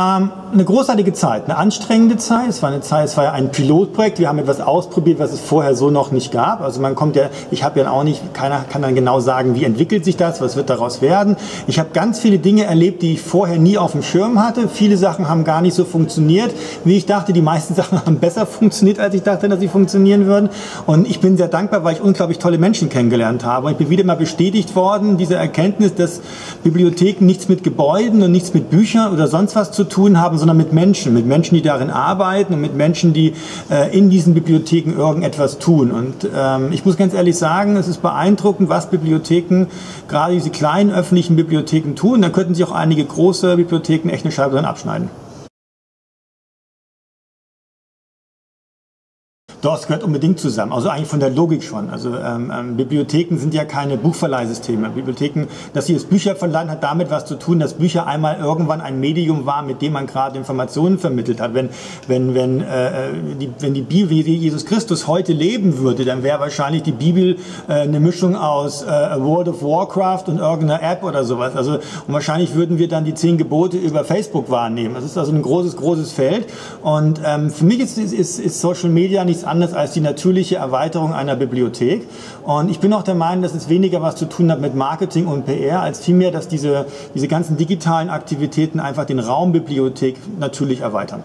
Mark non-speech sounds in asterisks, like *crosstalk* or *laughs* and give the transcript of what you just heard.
Ähm, eine großartige Zeit, eine anstrengende Zeit. Es war eine Zeit, es war ja ein Pilotprojekt. Wir haben etwas ausprobiert, was es vorher so noch nicht gab. Also man kommt ja, ich habe ja auch nicht, keiner kann dann genau sagen, wie entwickelt sich das, was wird daraus werden. Ich habe ganz viele Dinge erlebt, die ich vorher nie auf dem Schirm hatte. Viele Sachen haben gar nicht so funktioniert, wie ich dachte. Die meisten *laughs* Sachen haben besser funktioniert, als ich dachte, dass sie funktionieren würden. Und ich bin sehr dankbar, weil ich unglaublich tolle Menschen kennengelernt habe. Und ich bin wieder mal bestätigt worden, diese Erkenntnis, dass Bibliotheken nichts mit Gebäuden und nichts mit Büchern oder sonst was zu tun haben, sondern mit Menschen, mit Menschen, die darin arbeiten und mit Menschen, die äh, in diesen Bibliotheken irgendetwas tun. Und ähm, ich muss ganz ehrlich sagen, es ist beeindruckend, was Bibliotheken, gerade diese kleinen öffentlichen Bibliotheken tun. Da könnten sich auch einige große Bibliotheken echt eine Scheibe dran abschneiden. Es gehört unbedingt zusammen. Also eigentlich von der Logik schon. Also ähm, ähm, Bibliotheken sind ja keine Buchverleihsysteme. Bibliotheken, dass sie das Bücher verleihen, hat damit was zu tun, dass Bücher einmal irgendwann ein Medium war, mit dem man gerade Informationen vermittelt hat. Wenn, wenn, wenn, äh, die, wenn die Bibel, wie Jesus Christus heute leben würde, dann wäre wahrscheinlich die Bibel äh, eine Mischung aus äh, World of Warcraft und irgendeiner App oder sowas. Also und wahrscheinlich würden wir dann die zehn Gebote über Facebook wahrnehmen. Das ist also ein großes, großes Feld. Und ähm, für mich ist, ist, ist Social Media nichts anders als die natürliche Erweiterung einer Bibliothek. Und ich bin auch der Meinung, dass es weniger was zu tun hat mit Marketing und PR, als vielmehr, dass diese, diese ganzen digitalen Aktivitäten einfach den Raum Bibliothek natürlich erweitern.